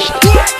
Yeah.